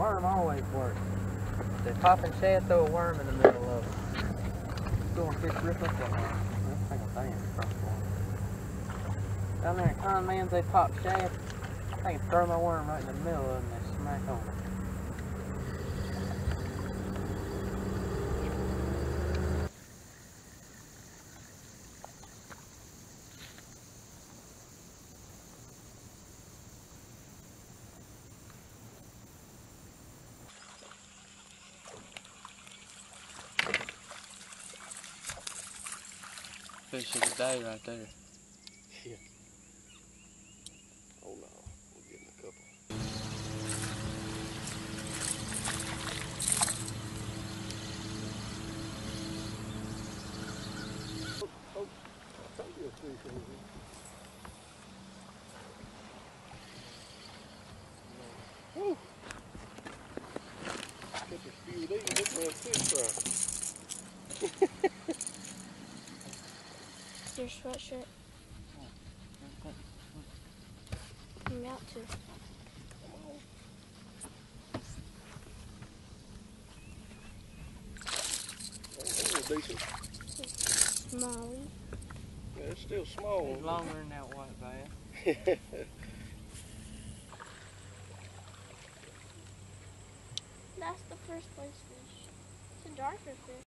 worm always works. They pop and shad, throw a worm in the middle of it. Go and fish rip up that one. I think a thing across the water. Down there at Con Man's, they pop shad. I can throw my worm right in the middle of it and they smack on it. Fish of the day right there. Yeah. Oh no, we're getting a couple. Oh, oh. Catch a few of these, this man fish Your sweatshirt. I'm about to. Decent. Molly. Yeah, it's still small. It's longer than that white bass. That's the first place fish. It's a darker fish.